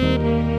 Música